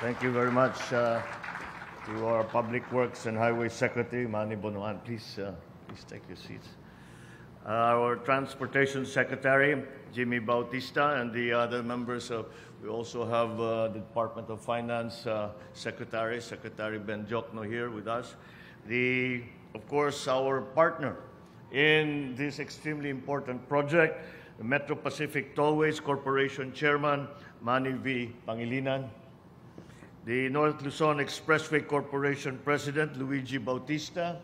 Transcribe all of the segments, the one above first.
Thank you very much uh, to our Public Works and Highway Secretary, Manny Bonoan. Please, uh, please take your seats. Uh, our Transportation Secretary, Jimmy Bautista, and the other members of, we also have uh, the Department of Finance uh, Secretary, Secretary Ben Diokno here with us. The, of course, our partner in this extremely important project, the Metro Pacific Tollways Corporation Chairman, Manny V. Pangilinan, the North Luzon Expressway Corporation President, Luigi Bautista,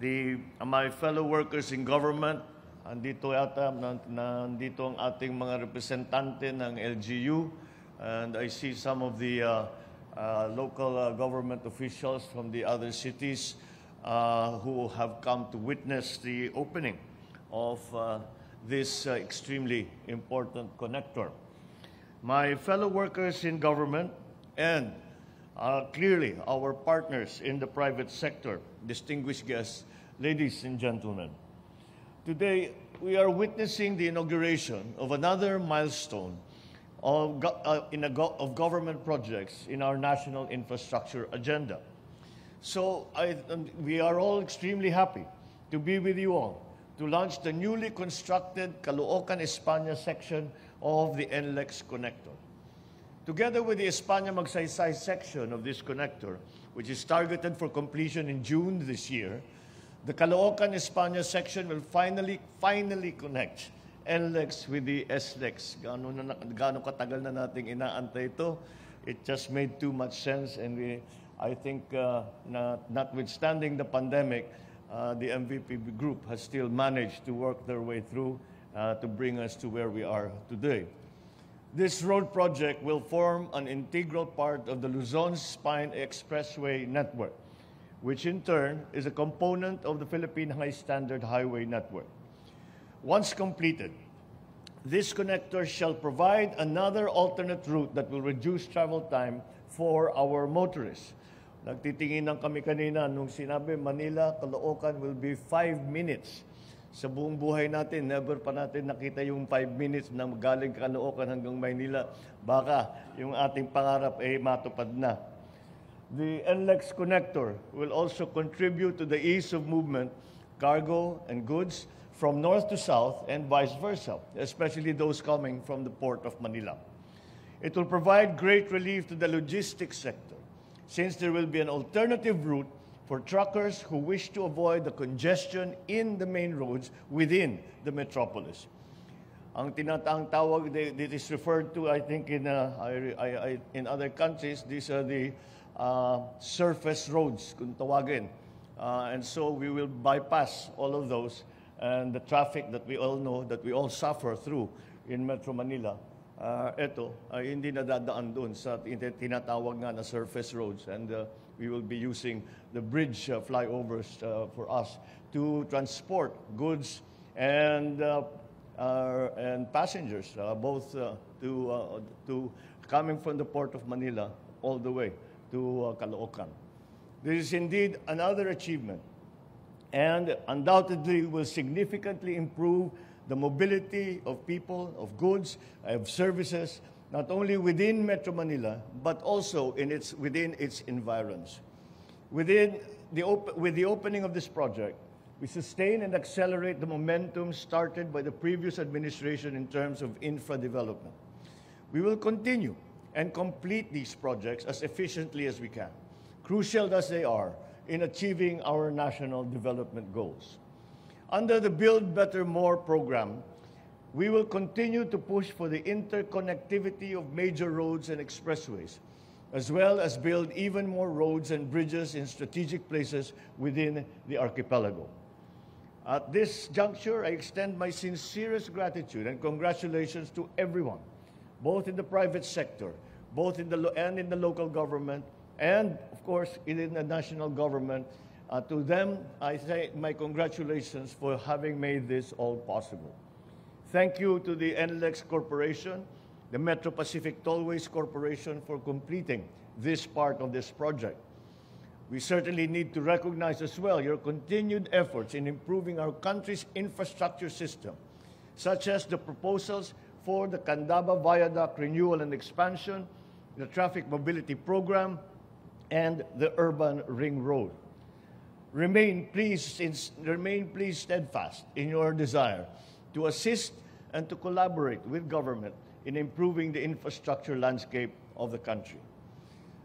the, uh, my fellow workers in government, andito yata, nan- nandito ang ating mga representante ng LGU, and I see some of the uh, uh, local uh, government officials from the other cities uh, who have come to witness the opening of uh, this uh, extremely important connector. My fellow workers in government and uh, clearly our partners in the private sector, distinguished guests, ladies and gentlemen. Today, we are witnessing the inauguration of another milestone of, go- uh, go- of government projects in our national infrastructure agenda. So I, um, we are all extremely happy to be with you all to launch the newly constructed Caloocan España section of the NLEX connector. Together with the España Magsaysay section of this connector, which is targeted for completion in June this year, the Caloocan España section will finally, finally connect NLEX with the SLEX. Gaano, na, gaano katagal na nating inaantay ito? It just made too much sense and we, I think uh, na, notwithstanding the pandemic, uh, the MVP group has still managed to work their way through uh, to bring us to where we are today. This road project will form an integral part of the Luzon Spine Expressway network, which in turn is a component of the Philippine High Standard Highway network. Once completed, this connector shall provide another alternate route that will reduce travel time for our motorists. Nagtitinginan kami kanina nung sinabi Manila, Caloocan will be five minutes. Sa buong buhay natin, never pa natin nakita yung five minutes na galing Caloocan hanggang Maynila. Baka yung ating pangarap ay matupad na. The NLEX connector will also contribute to the ease of movement, cargo and goods from north to south and vice versa, especially those coming from the port of Manila. It will provide great relief to the logistics sector since there will be an alternative route for truckers who wish to avoid the congestion in the main roads within the metropolis. Ang tinatang tawag, it is referred to, I think, in, uh, I, I, I, in other countries, these are the uh, surface roads, kung tawagin. Uh, and so we will bypass all of those and the traffic that we all know, that we all suffer through in Metro Manila. Uh, ito ay hindi nadadaan doon sa tin- tinatawag nga na surface roads and uh, we will be using the bridge uh, flyovers uh, for us to transport goods and uh, and passengers, both to, to coming from the port of Manila all the way to Caloocan. This is indeed another achievement and undoubtedly will significantly improve the mobility of people, of goods, of services, not only within Metro Manila, but also in its, within its environs. Within the with the opening of this project, we sustain and accelerate the momentum started by the previous administration in terms of infra development. We will continue and complete these projects as efficiently as we can, crucial as they are in achieving our national development goals. Under the Build Better More program, we will continue to push for the interconnectivity of major roads and expressways, as well as build even more roads and bridges in strategic places within the archipelago. At this juncture, I extend my sincerest gratitude and congratulations to everyone, both in the private sector, both in the and in the local government, and of course in the national government. Uh, to them, I say my congratulations for having made this all possible. Thank you to the NLEX Corporation, the Metro Pacific Tollways Corporation for completing this part of this project. We certainly need to recognize as well your continued efforts in improving our country's infrastructure system, such as the proposals for the Candaba Viaduct renewal and expansion, the Traffic Mobility Program, and the Urban Ring Road. Remain please, remain please steadfast in your desire to assist and to collaborate with government in improving the infrastructure landscape of the country.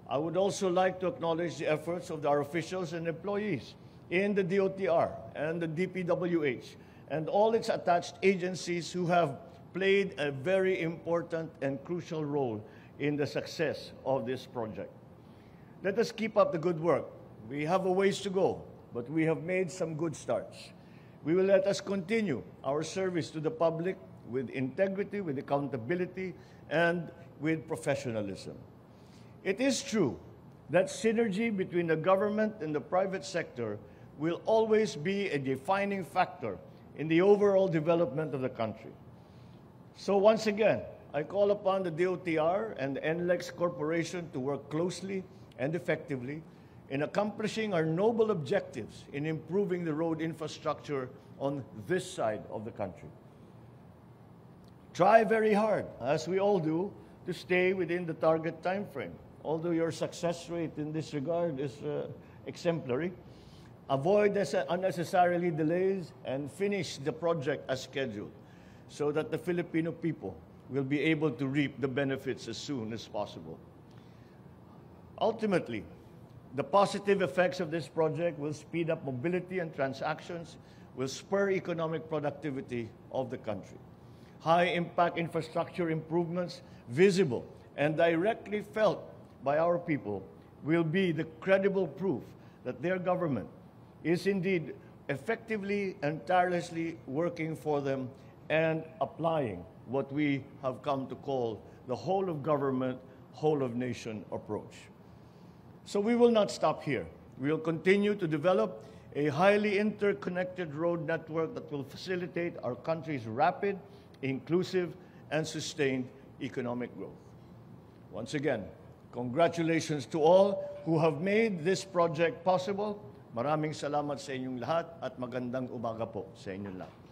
I would also like to acknowledge the efforts of our officials and employees in the DOTR and the DPWH and all its attached agencies who have played a very important and crucial role in the success of this project. Let us keep up the good work. We have a ways to go, but we have made some good starts. We will let us continue our service to the public with integrity, with accountability, and with professionalism. It is true that synergy between the government and the private sector will always be a defining factor in the overall development of the country. So once again, I call upon the DOTR and the NLEX Corporation to work closely and effectively in accomplishing our noble objectives in improving the road infrastructure on this side of the country. Try very hard, as we all do, to stay within the target time frame. Although your success rate in this regard is uh, exemplary, avoid unnecessarily delays and finish the project as scheduled so that the Filipino people will be able to reap the benefits as soon as possible. Ultimately, the positive effects of this project will speed up mobility and transactions, will spur economic productivity of the country. High impact infrastructure improvements, visible and directly felt by our people, will be the credible proof that their government is indeed effectively and tirelessly working for them and applying what we have come to call the whole of government, whole of nation approach. So we will not stop here. We will continue to develop a highly interconnected road network that will facilitate our country's rapid, inclusive, and sustained economic growth. Once again, congratulations to all who have made this project possible. Maraming salamat sa inyong lahat at magandang umaga po sa inyong lahat.